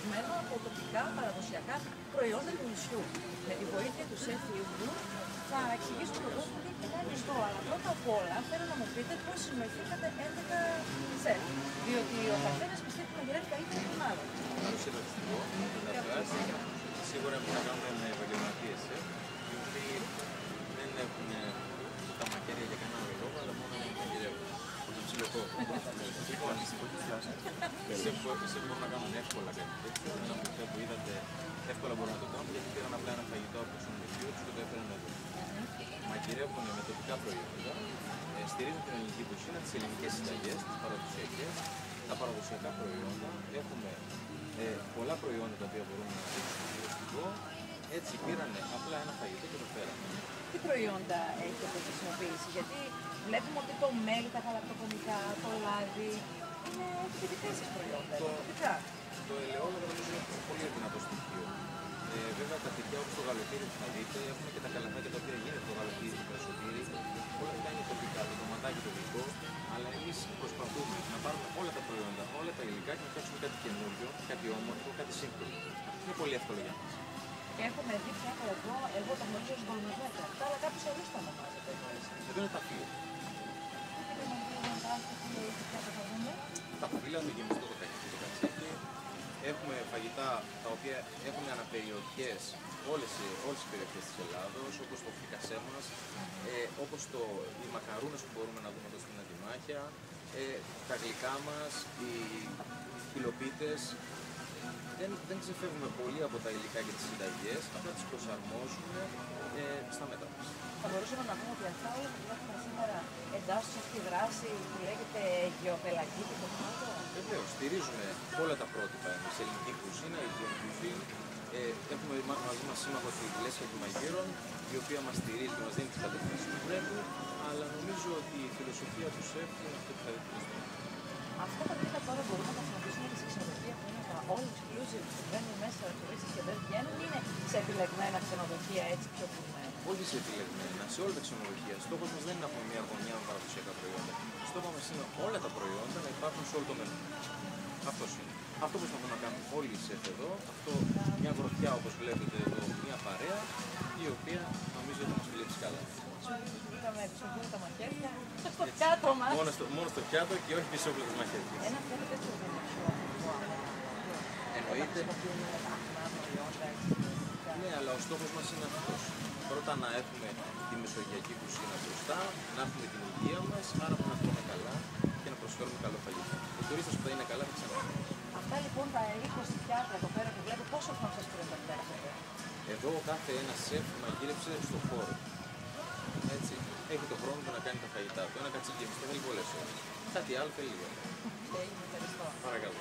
φτιαγμένο από τοπικά παραδοσιακά προϊόντα του νησιού. Με τη βοήθεια του σεφ ίδιου θα εξηγήσω τον κόσμο τι έχει κάνει στο. Αλλά πρώτα απ' όλα θέλω να μου πείτε πώς συνοηθήκατε 11 σεφ. Διότι ο καθένας πιστεύει ότι μαγειρεύει καλύτερα από τον άλλον. Καλό συνεργαστικό, καταρχάς. Σίγουρα έχουμε να κάνουμε με επαγγελματίε οι οποίοι δεν έχουν τα μαχαίρια για κανένα άλλο λόγο, αλλά μόνο να μαγειρεύουν. Από το ψιλοκό. Λοιπόν, σε μπορούν να κάνουν εύκολα κάτι τέτοιο. Ένα ποτέ που είδατε εύκολα μπορούν να το κάνουν γιατί πήραν απλά ένα φαγητό από το σωματείο τους και το έφεραν εδώ. Μαγειρεύουν με τοπικά προϊόντα, ε, στηρίζουν την ελληνική κουζίνα, τις ελληνικές συνταγές, τις παραδοσιακές, τα παραδοσιακά προϊόντα. Έχουμε ε, πολλά προϊόντα τα οποία μπορούμε να δείξουμε στο Έτσι πήραν απλά ένα φαγητό και το φέραμε. Τι προϊόντα έχετε χρησιμοποιήσει, γιατί βλέπουμε ότι το μέλι, τα γαλακτοκομικά, το λάδι, είναι δικά σας προϊόντα. Το, Δικά. το ελαιόλαδο νομίζω είναι πολύ δυνατό στοιχείο. Ε, βέβαια τα φυτιά όπως το γαλοπύρι που θα δείτε, έχουμε και τα καλαθάκια τα οποία γίνεται το γαλοπύρι, το πρασοπύρι, όλα αυτά είναι τοπικά, το τοματάκι το δικό, αλλά εμείς προσπαθούμε να πάρουμε όλα τα προϊόντα, όλα τα υλικά και να φτιάξουμε κάτι καινούριο, κάτι όμορφο, κάτι σύγχρονο. Είναι πολύ εύκολο για μας. Και έχουμε δει πια εδώ, εγώ το γνωρίζω ως γκολμεδέτα. Αυτά, αλλά κάποιος αλλιώς τα ονομάζεται εδώ εσείς. Εδώ είναι τα φύλλα. Τι να δούμε, να βάζετε, τι έχει πια θα δούμε. Τα φύλλα, το γεμιστό, το καχύκι, το κατσίκι. Έχουμε φαγητά τα οποία έχουν αναπεριοχές όλες, οι- όλες οι περιοχές της Ελλάδος, όπως το φρικασέμονας, ε, όπως το, οι μακαρούνες που μπορούμε να δούμε εδώ στην Αντιμάχια, ε, τα γλυκά μας, οι κιλοπίτες. Δεν, δεν ξεφεύγουμε πολύ από τα υλικά και τις συνταγές, απλά τις προσαρμόζουμε ε, στα μέτρα μας. Θα μπορούσαμε να πούμε ότι αυτά όλα που βλέπουμε σήμερα εντάσσονται στη δράση που λέγεται γεωπελαγική και το άλλο. Βεβαίως, στηρίζουμε όλα τα πρότυπα εμείς, ελληνική κουζίνα, Indian cuisine. Ε, έχουμε μα- μαζί μας σύμμαχο τη Λέσχα του Μαγείρων, η οποία μας στηρίζει και μας δίνει τις κατευθύνσεις που πρέπει, αλλά νομίζω ότι η φιλοσοφία τους σεφ είναι αυτό που θα δείτε στο τέλος. Αυτά τα τρία τώρα μπορούμε να τα χρησιμοποιήσουμε και σε ξενοδοχεία που είναι τα all inclusive που μπαίνουν μέσα τουρίστες και δεν βγαίνουν ή είναι σε επιλεγμένα ξενοδοχεία έτσι πιο πουλμένα. Όχι σε επιλεγμένα, σε όλα τα ξενοδοχεία. Στόχο μα δεν είναι να έχουμε μια γωνιά με παραδοσιακά προϊόντα. Στόχο μα είναι όλα τα προϊόντα να υπάρχουν σε όλο το μέλλον. Αυτό είναι. Αυτό που προσπαθούμε να κάνουμε όλοι οι σεφ εδώ, αυτό μια γροθιά όπω βλέπετε εδώ, μια παρέα, η οποία νομίζω θα μα δουλέψει καλά. Είδαμε χρησιμοποιούμε τα μαχαίρια στο πιάτο μας. Μόνο στο, μόνο στο πιάτο και όχι πισόπλες μαχαίρια. Ένα πιάτο τέτοιο δεν είναι πιο απλό. Εννοείται. Χρησιμοποιούμε τα άχνα προϊόντα έτσι. Ναι, αλλά ο στόχος μας είναι αυτός. Πρώτα να έχουμε τη μεσογειακή κουζίνα μπροστά, να έχουμε την υγεία μας, άρα που να τρώμε καλά και να προσφέρουμε καλό φαγητό. Ο τουρίστας που θα είναι καλά θα ξαναρθεί. Αυτά λοιπόν τα 20 πιάτα εδώ πέρα που βλέπω, πόσο χρόνο σας πήρε να τα φτιάξετε. Εδώ ο κάθε ένα σεφ μαγείρεψε στο χώρο. Έτσι, έχει το χρόνο του να κάνει τα φαγητά του. Ένα κατσίκι γεμιστό θέλει πολλές ώρες. Κάτι άλλο θέλει λίγο. Και ευχαριστώ. Παρακαλώ.